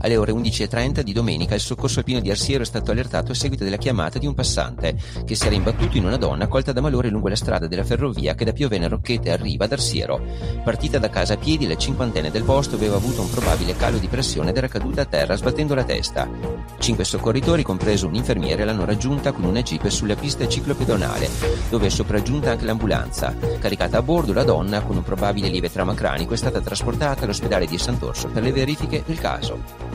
Alle ore 11.30 di domenica il soccorso alpino di Arsiero è stato allertato a seguito della chiamata di un passante che si era imbattuto in una donna colta da malore lungo la strada della ferrovia che da Piovene Rocchete arriva ad Arsiero. Partita da casa a piedi, la cinquantenne del posto aveva avuto un probabile calo di pressione ed era caduta a terra sbattendo la testa. Cinque soccorritori, compreso un infermiere, l'hanno raggiunta con una jeep sulla pista ciclopedonale, dove è sopraggiunta anche l'ambulanza. Caricata a bordo, la donna, con un probabile lieve trauma cranico, è stata trasportata all'ospedale di Sant'Orso per le verifiche del caso.